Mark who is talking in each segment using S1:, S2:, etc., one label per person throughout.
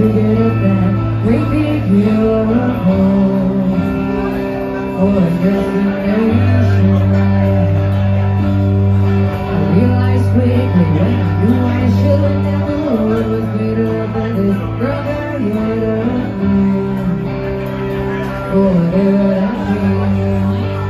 S1: to get up oh, and repeat your home for a destination life. I realized quickly when I knew I should have never was better than this brother yet of mine. For whatever I feel.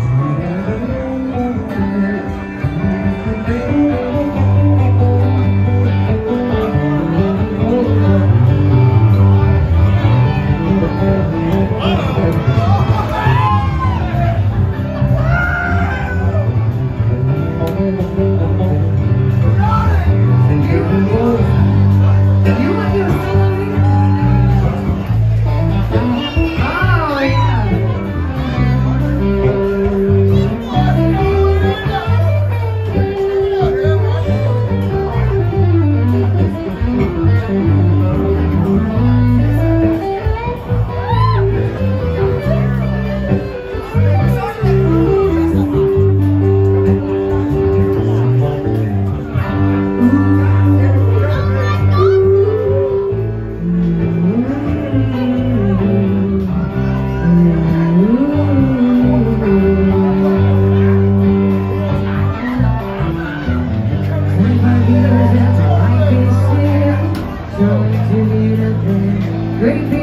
S1: Great